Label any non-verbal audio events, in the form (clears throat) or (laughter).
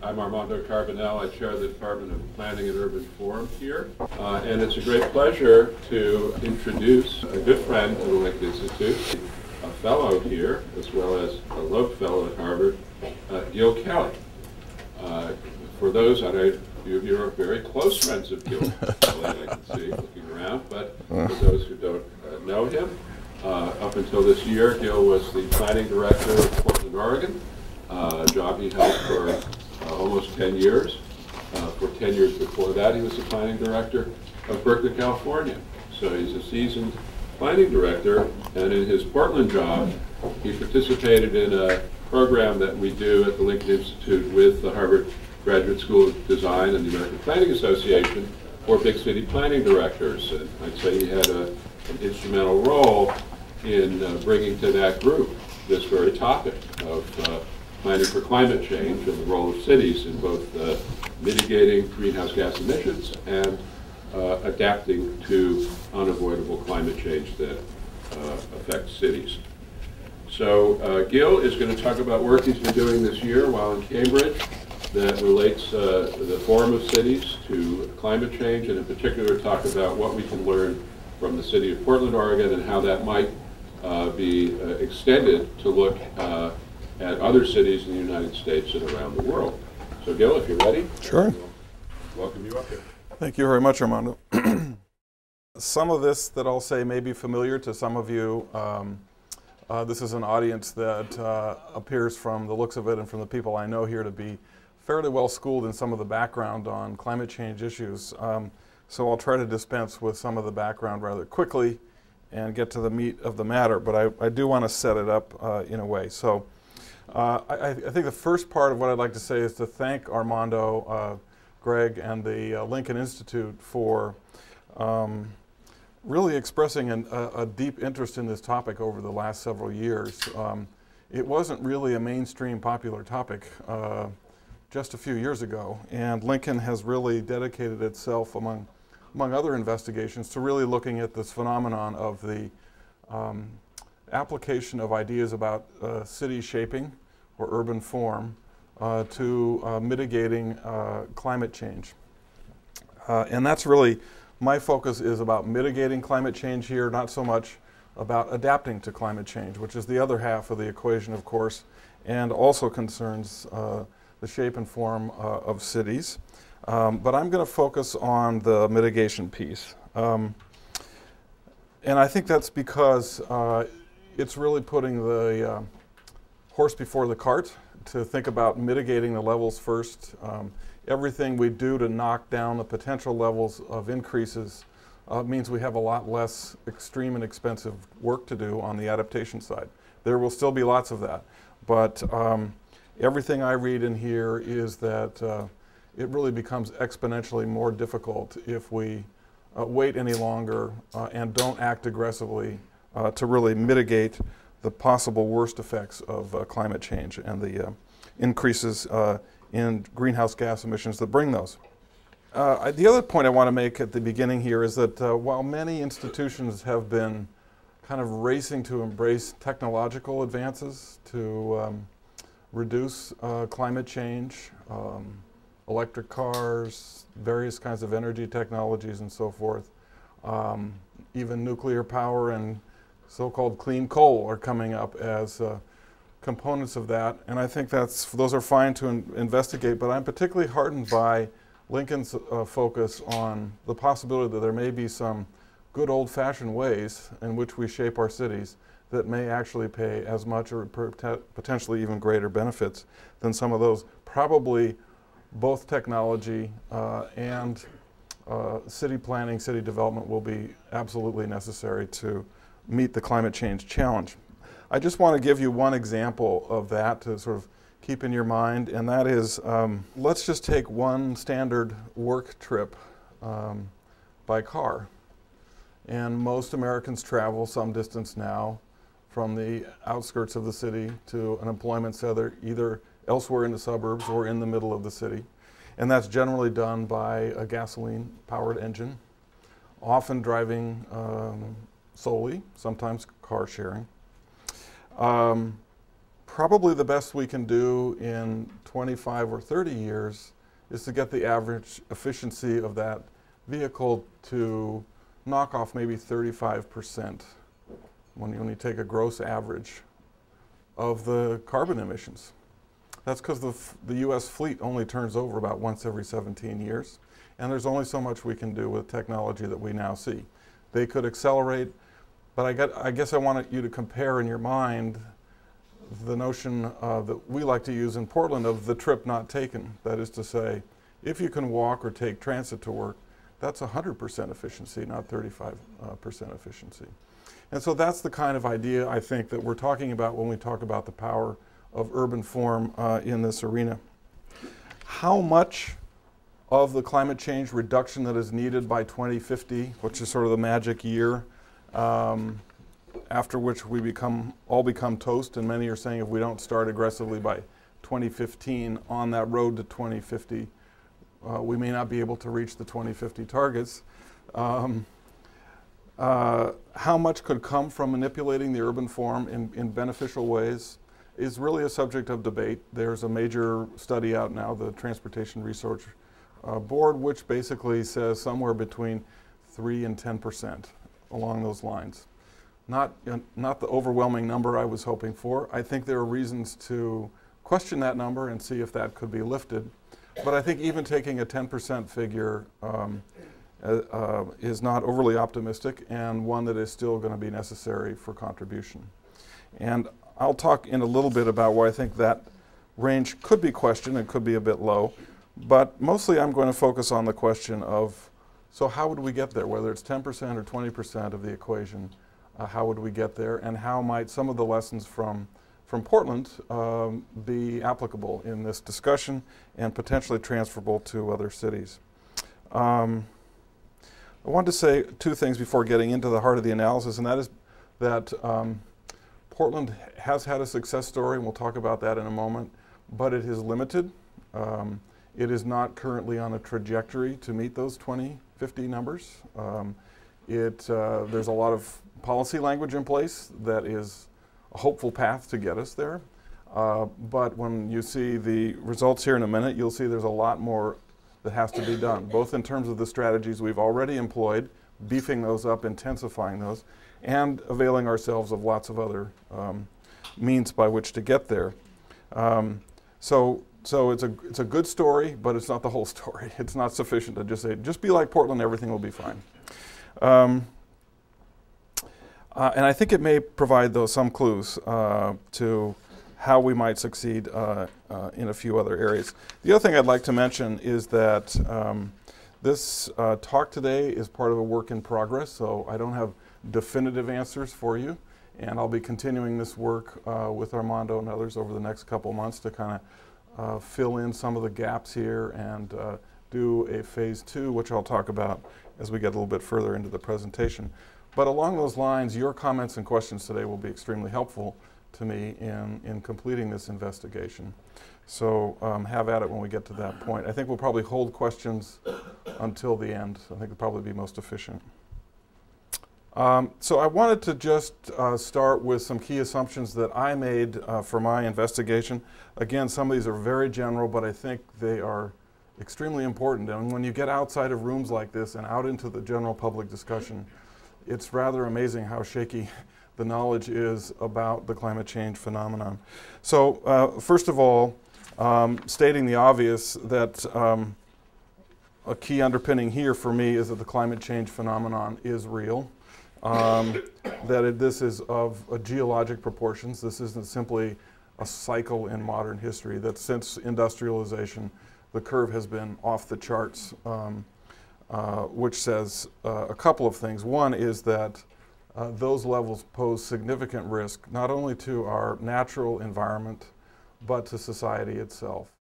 I'm Armando Carbonell. I chair the Department of Planning and Urban Form here. Uh, and it's a great pleasure to introduce a good friend to the Lincoln Institute, a fellow here, as well as a Loeb Fellow at Harvard, uh, Gil Kelley. Uh, for those, I know you of you are very close friends of Gil Kelley, I can see looking around, but for those who don't uh, know him, uh, up until this year, Gil was the planning director of Portland, Oregon, uh, a job he held for uh, almost 10 years. Uh, for 10 years before that, he was the planning director of Berkeley, California. So he's a seasoned planning director, and in his Portland job, he participated in a program that we do at the Lincoln Institute with the Harvard Graduate School of Design and the American Planning Association for big city planning directors. And I'd say he had a, an instrumental role in uh, bringing to that group this very topic of uh, planning for climate change and the role of cities in both uh, mitigating greenhouse gas emissions and uh, adapting to unavoidable climate change that uh, affects cities. So uh, Gil is going to talk about work he's been doing this year while in Cambridge that relates uh, the form of cities to climate change and in particular talk about what we can learn from the city of Portland, Oregon and how that might uh, be extended to look at other cities in the United States and around the world. So Gil, if you're ready. Sure. We'll welcome you up here. Thank you very much, Armando. (clears throat) some of this that I'll say may be familiar to some of you. Um, uh, this is an audience that uh, appears from the looks of it and from the people I know here to be fairly well schooled in some of the background on climate change issues. Um, so I'll try to dispense with some of the background rather quickly and get to the meat of the matter, but I, I do want to set it up uh, in a way. So uh, I, I, think the first part of what I'd like to say is to thank Armando, uh, Greg, and the uh, Lincoln Institute for um, really expressing an, a, a, deep interest in this topic over the last several years. Um, it wasn't really a mainstream popular topic uh, just a few years ago, and Lincoln has really dedicated itself among among other investigations, to really looking at this phenomenon of the um, application of ideas about uh, city shaping or urban form uh, to uh, mitigating uh, climate change. Uh, and that's really, my focus is about mitigating climate change here, not so much about adapting to climate change, which is the other half of the equation, of course, and also concerns the shape and form of cities. Um, but I'm going to focus on the mitigation piece. Um, and I think that's because uh, it's really putting the uh, horse before the cart to think about mitigating the levels first. Um, everything we do to knock down the potential levels of increases uh, means we have a lot less extreme and expensive work to do on the adaptation side. There will still be lots of that, but um, everything I read in here is that uh, it really becomes exponentially more difficult if we uh, wait any longer uh, and don't act aggressively uh, to really mitigate the possible worst effects of uh, climate change and the uh, increases uh, in greenhouse gas emissions that bring those. the other point I want to make at the beginning here is that while many institutions have been kind of racing to embrace technological advances to um, reduce climate change, um, electric cars, various kinds of energy technologies and so forth. Um, even nuclear power and so-called clean coal are coming up as uh, components of that. And I think that's those are fine to in investigate, but I'm particularly heartened by Lincoln's uh, focus on the possibility that there may be some good old-fashioned ways in which we shape our cities that may actually pay as much or potentially even greater benefits than some of those probably both technology uh, and uh, city planning, city development will be absolutely necessary to meet the climate change challenge. I just want to give you one example of that to sort of keep in your mind, and that is um, let's just take one standard work trip um, by car. And most Americans travel some distance now from the outskirts of the city to an employment center, either elsewhere in the suburbs or in the middle of the city. And that's generally done by a gasoline powered engine, often driving um, solely, sometimes car sharing. Um, probably the best we can do in 25 or 30 years is to get the average efficiency of that vehicle to knock off maybe 35% when you only take a gross average of the carbon emissions. That's because the, the US fleet only turns over about once every 17 years, and there's only so much we can do with technology that we now see. They could accelerate, but I, get, I guess I want you to compare in your mind the notion uh, that we like to use in Portland of the trip not taken. That is to say, if you can walk or take transit to work, that's 100% efficiency, not 35% uh, efficiency. And so that's the kind of idea I think that we're talking about when we talk about the power of urban form uh, in this arena. How much of the climate change reduction that is needed by 2050, which is sort of the magic year, um, after which we become all become toast, and many are saying if we don't start aggressively by 2015 on that road to 2050, uh, we may not be able to reach the 2050 targets. Um, uh, how much could come from manipulating the urban form in, in beneficial ways is really a subject of debate. There's a major study out now, the Transportation Research uh, Board, which basically says somewhere between 3 and 10 percent along those lines. Not, uh, not the overwhelming number I was hoping for. I think there are reasons to question that number and see if that could be lifted. But I think even taking a 10% figure um, uh, uh, is not overly optimistic and one that is still going to be necessary for contribution. And I'll talk in a little bit about why I think that range could be questioned and could be a bit low. But mostly I'm going to focus on the question of so how would we get there, whether it's 10% or 20% of the equation, uh, how would we get there, and how might some of the lessons from from Portland um, be applicable in this discussion and potentially transferable to other cities. Um, I wanted to say two things before getting into the heart of the analysis, and that is that um, Portland has had a success story, and we'll talk about that in a moment, but it is limited. Um, it is not currently on a trajectory to meet those 2050 numbers. Um, it, uh, there's a lot of policy language in place that is a hopeful path to get us there. Uh, but when you see the results here in a minute, you'll see there's a lot more that has to be done, both in terms of the strategies we've already employed, beefing those up, intensifying those, and availing ourselves of lots of other um, means by which to get there. Um, so, so it's a it's a good story, but it's not the whole (laughs) story. It's not sufficient to just say just be like Portland, everything will be fine. Um, uh, and I think it may provide, though, some clues uh, to how we might succeed uh, uh, in a few other areas. The other thing I'd like to mention is that um, this uh, talk today is part of a work in progress, so I don't have definitive answers for you. And I'll be continuing this work uh, with Armando and others over the next couple months to kind of fill in some of the gaps here and do a phase two, which I'll talk about as we get a little bit further into the presentation. But along those lines, your comments and questions today will be extremely helpful to me in, in completing this investigation. So um, have at it when we get to that point. I think we'll probably hold questions until the end. I think it'll probably be most efficient. Um, so I wanted to just uh, start with some key assumptions that I made uh, for my investigation. Again, some of these are very general, but I think they are extremely important. And when you get outside of rooms like this and out into the general public discussion, it's rather amazing how shaky (laughs) the knowledge is about the climate change phenomenon. So uh, first of all, um, stating the obvious that um, a key underpinning here for me is that the climate change phenomenon is real. Um, that it, this is of geologic proportions. This isn't simply a cycle in modern history. That since industrialization, the curve has been off the charts. Um, uh, which says uh, a couple of things. One is that uh, those levels pose significant risk not only to our natural environment, but to society itself.